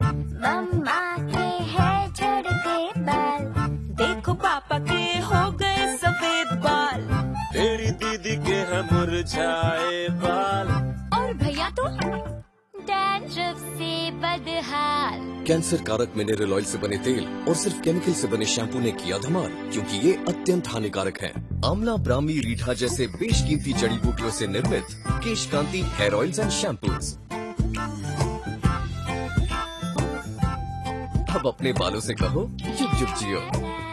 मम्मा के है झड़ते बाल। देखो पापा के हो गए सफ़ेद बाल। तेरी दीदी के है मुरझाए बाल। और भैया तो डैंड्रफ से बदहाल। कैंसर कारक मिनरल ऑयल से बने तेल और सिर्फ़ केमिकल से बने शैम्पू ने किया धमाल क्योंकि ये अत्यंत हानिकारक हैं। आमला ब्राह्मी रीठा जैसे बेशकीमती जड़ी बूटियों से निर्मित Kesh Kanti hair oils and shampoos. अब अपने बालों से कहो जुग जुग जियो।